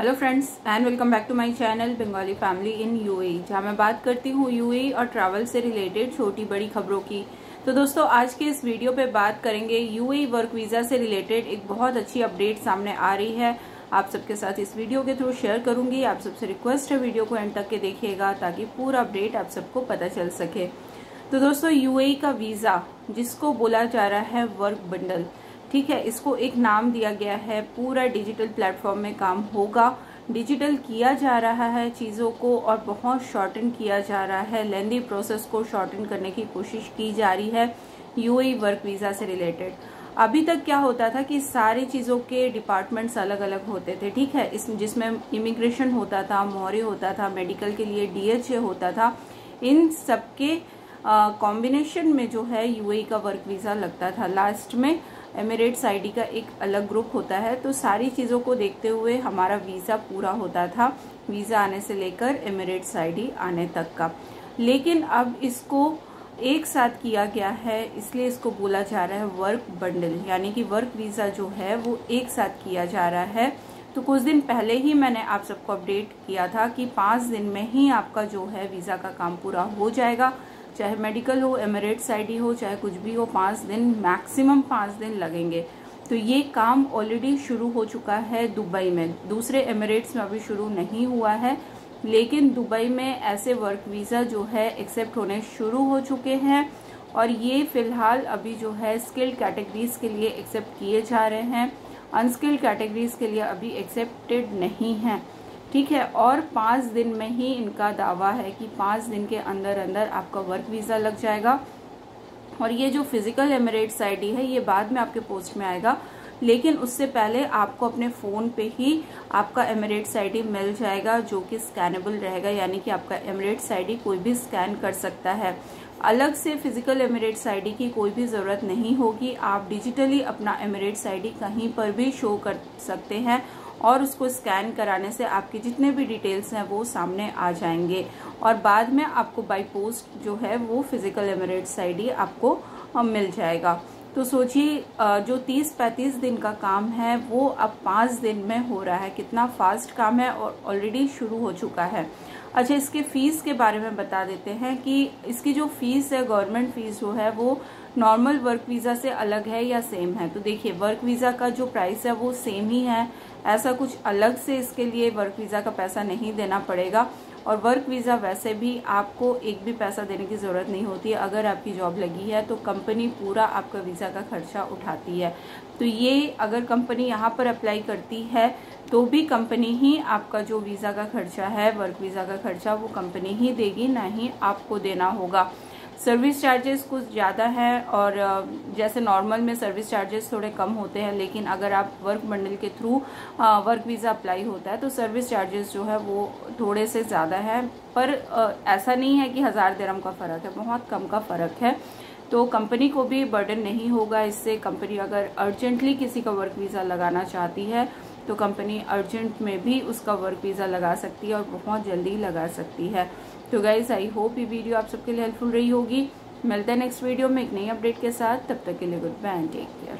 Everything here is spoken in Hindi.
Hello friends and welcome back to my channel Bengali family in UAE जहाँ मैं बात करती हूँ यूएई और ट्रैवल से रिलेटेड छोटी बड़ी खबरों की। तो दोस्तों, आज के इस वीडियो पे बात करेंगे यूएई वर्क वीज़ा से रिलेटेड एक बहुत अच्छी अपडेट सामने आ रही है। आप सबके साथ इस वीडियो के थ्रू शेयर करूँगी। आप सबसे रिक्वेस्ट है वीडियो को एंड तक के देखिएगा ताकि पूरा अपडेट आप सबको पता चल सके। तो दोस्तों यूएई का वीज़ा जिसको बोला जा रहा है वर्क बंडल ठीक है, इसको एक नाम दिया गया है, पूरा डिजिटल प्लेटफॉर्म में काम होगा। डिजिटल किया जा रहा है चीज़ों को और बहुत शॉर्टन किया जा रहा है। लेंदी प्रोसेस को शॉर्टन करने की कोशिश की जा रही है यूएई वर्क वीज़ा से रिलेटेड अभी तक क्या होता था कि सारी चीज़ों के डिपार्टमेंट्स अलग अलग होते थे, ठीक है? इस, जिसमें इमिग्रेशन होता था मौर्य होता था मेडिकल के लिए डीएचए होता था, इन सबके कॉम्बिनेशन में जो है यूएई का वर्क वीज़ा लगता था। लास्ट में एमिरेट्स आईडी का एक अलग ग्रुप होता है। तो सारी चीज़ों को देखते हुए हमारा वीज़ा पूरा होता था। वीज़ा आने से लेकर एमिरेट्स आईडी आने तक का। लेकिन अब इसको एक साथ किया गया है, इसलिए इसको बोला जा रहा है वर्क बंडल यानी कि वर्क वीज़ा जो है, वो एक साथ किया जा रहा है। तो कुछ दिन पहले ही मैंने आप सबको अपडेट किया था कि पाँच दिन में ही आपका जो है वीज़ा का काम पूरा हो जाएगा। चाहे मेडिकल हो एमरेट्स आईडी हो, चाहे कुछ भी हो, पाँच दिन मैक्सिमम पाँच दिन लगेंगे। तो ये काम ऑलरेडी शुरू हो चुका है दुबई में। दूसरे एमरेट्स में अभी शुरू नहीं हुआ है, लेकिन दुबई में ऐसे वर्क वीज़ा जो है एक्सेप्ट होने शुरू हो चुके हैं और ये फ़िलहाल अभी जो है स्किल्ड कैटेगरीज के लिए एक्सेप्ट किए जा रहे हैं। अनस्किल्ड कैटेगरीज के लिए अभी एक्सेप्टेड नहीं है। ठीक है, और पाँच दिन में ही इनका दावा है कि पाँच दिन के अंदर अंदर आपका वर्क वीज़ा लग जाएगा। और ये जो फ़िज़िकल एमरेट्स आईडी है, ये बाद में आपके पोस्ट में आएगा। लेकिन उससे पहले आपको अपने फ़ोन पे ही आपका एमरेट्स आईडी मिल जाएगा, जो कि स्कैनेबल रहेगा, यानी कि आपका एमरेट्स आईडी कोई भी स्कैन कर सकता है। अलग से फ़िज़िकल एमरेट्स आईडी की कोई भी ज़रूरत नहीं होगी। आप डिजिटली अपना एमरेट्स आईडी कहीं पर भी शो कर सकते हैं। और उसको स्कैन कराने से आपके जितने भी डिटेल्स हैं वो सामने आ जाएँगे। और बाद में आपको बाई पोस्ट जो है वो फ़िज़िकल एमरेट्स आईडी आपको मिल जाएगा। तो सोचिए जो 30-35 दिन का काम है, वो अब पाँच दिन में हो रहा है। कितना फास्ट काम है और ऑलरेडी शुरू हो चुका है। अच्छा इसके फ़ीस के बारे में बता देते हैं कि इसकी जो फ़ीस है गवर्नमेंट फ़ीस जो है, वो नॉर्मल वर्क वीज़ा से अलग है या सेम है? तो देखिए वर्क वीज़ा का जो प्राइस है वो सेम ही है। ऐसा कुछ अलग से इसके लिए वर्क वीज़ा का पैसा नहीं देना पड़ेगा। और वर्क वीज़ा वैसे भी आपको एक भी पैसा देने की ज़रूरत नहीं होती। है अगर आपकी जॉब लगी है तो कंपनी पूरा आपका वीज़ा का खर्चा उठाती है। तो ये अगर कंपनी यहाँ पर अप्लाई करती है तो भी कंपनी ही आपका जो वीज़ा का खर्चा है वर्क वीज़ा का खर्चा, वो कंपनी ही देगी, ना ही आपको देना होगा। सर्विस चार्जेस कुछ ज़्यादा है और जैसे नॉर्मल में सर्विस चार्जेस थोड़े कम होते हैं, लेकिन अगर आप वर्क बंडल के थ्रू वर्क वीज़ा अप्लाई होता है तो सर्विस चार्जेस जो है वो थोड़े से ज़्यादा है। पर ऐसा नहीं है कि हज़ार दरम का फ़र्क है, बहुत कम का फ़र्क है। तो कंपनी को भी बर्डन नहीं होगा, इससे कंपनी अगर अर्जेंटली किसी का वर्क वीज़ा लगाना चाहती है तो कंपनी अर्जेंट में भी उसका वर्क वीज़ा लगा सकती है और बहुत जल्दी लगा सकती है। तो गाइज़ आई होप ये वीडियो आप सबके लिए हेल्पफुल रही होगी। मिलते हैं नेक्स्ट वीडियो में एक नई अपडेट के साथ। तब तक के लिए गुड बाय टेक केयर